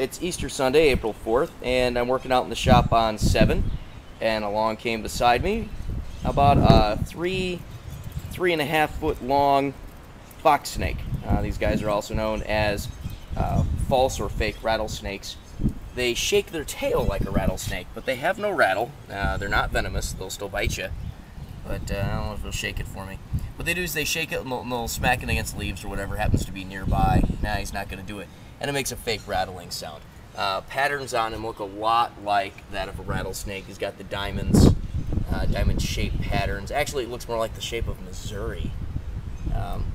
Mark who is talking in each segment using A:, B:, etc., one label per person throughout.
A: it's Easter Sunday, April 4th, and I'm working out in the shop on 7, and along came beside me about a three, three and a half foot long fox snake. Uh, these guys are also known as uh, false or fake rattlesnakes. They shake their tail like a rattlesnake, but they have no rattle. Uh, they're not venomous, they'll still bite you. But uh, I don't know if it'll shake it for me. What they do is they shake it and they'll, and they'll smack it against leaves or whatever happens to be nearby. Nah, he's not going to do it. And it makes a fake rattling sound. Uh, patterns on him look a lot like that of a rattlesnake. He's got the diamonds, uh, diamond shaped patterns. Actually, it looks more like the shape of Missouri. Um,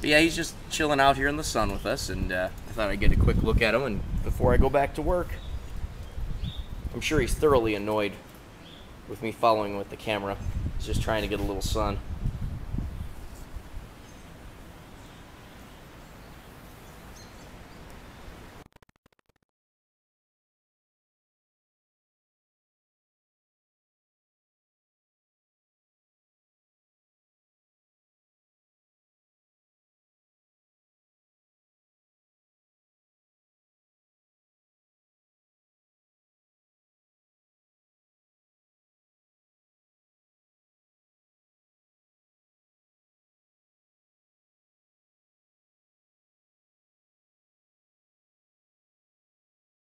A: but yeah, he's just chilling out here in the sun with us, and uh, I thought I'd get a quick look at him and before I go back to work. I'm sure he's thoroughly annoyed with me following with the camera. Just trying to get a little sun.